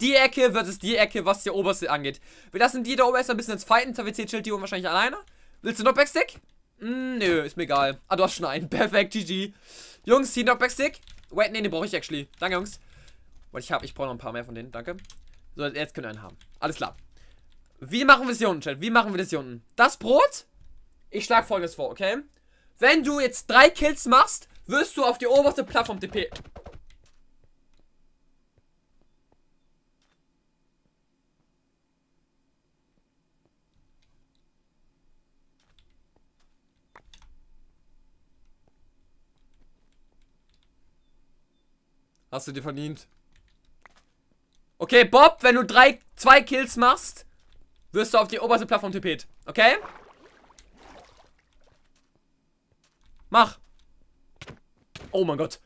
die Ecke versus die Ecke, was der oberste angeht. Wir lassen die da oben erstmal ein bisschen ins Fighten. TWC chillt die oben wahrscheinlich alleine. Willst du noch Backstick? Mm, nö, ist mir egal. Ah, du hast schon einen. Perfekt, GG. Jungs, Team Backstick. Wait, nee, den brauche ich actually. Danke, Jungs. Weil ich ich brauche noch ein paar mehr von denen. Danke. So, jetzt können wir einen haben. Alles klar. Wie machen wir das hier unten, Chat? Wie machen wir das hier unten? Das Brot? Ich schlage folgendes vor, okay? Wenn du jetzt drei Kills machst, wirst du auf die oberste Plattform TP. Hast du dir verdient. Okay, Bob, wenn du drei, zwei Kills machst, wirst du auf die oberste Plattform tippet. Okay? Mach. Oh mein Gott.